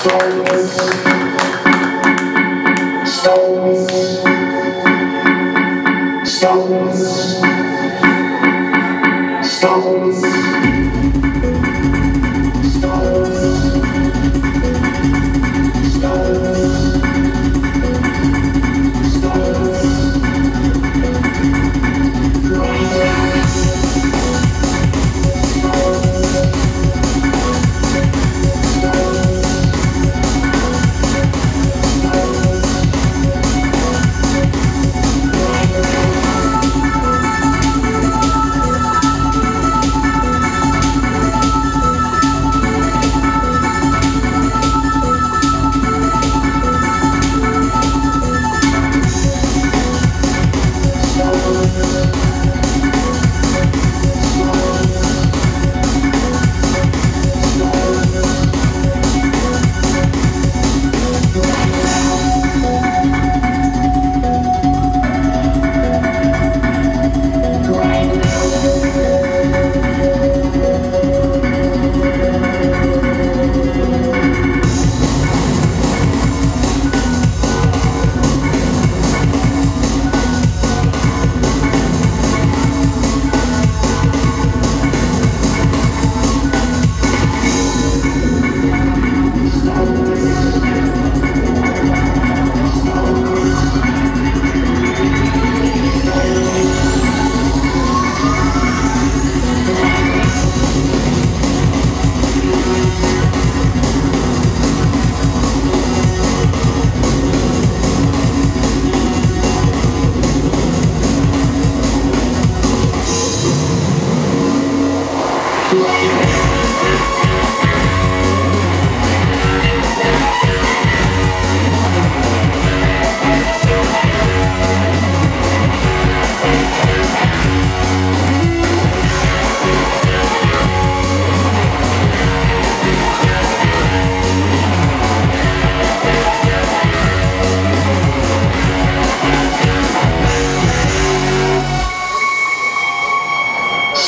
Stones. Stones. Stones.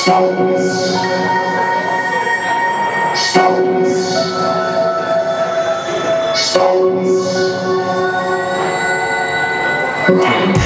Salmos. Salmos. Salmos. Salmos.